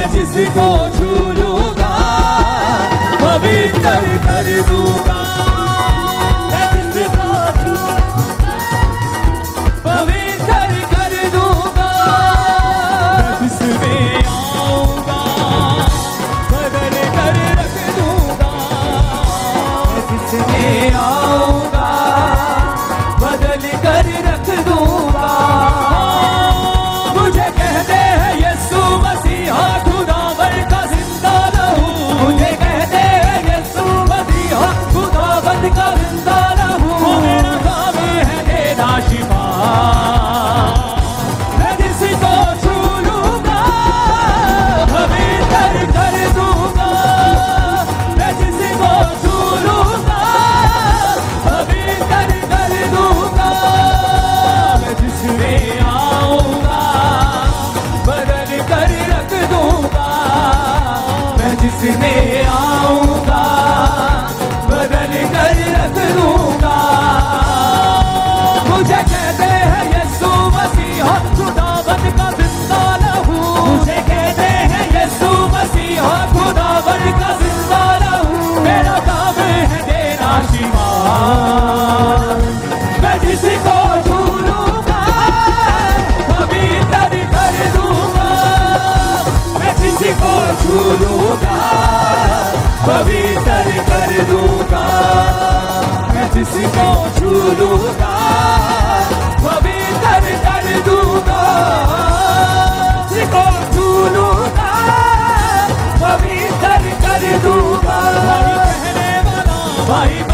मैं जिसको छू लूँगा पवित्र कर दूँगा। आऊँगा बदल कर रख दूँगा। मुझे कहते हैं यीशु मसीहा खुदावत का ज़िंदा लहू मुझे कहते हैं यीशु मसीहा खुदावत का ज़िंदा लहू मेरा काम है तेरा शिवा। मैं जिसको छू लूँगा पवित्र कर दूँगा। मैं जिसको छू लूँगा पवित्र कर दूँगा। मैं जिसको छू लूँगा Bahia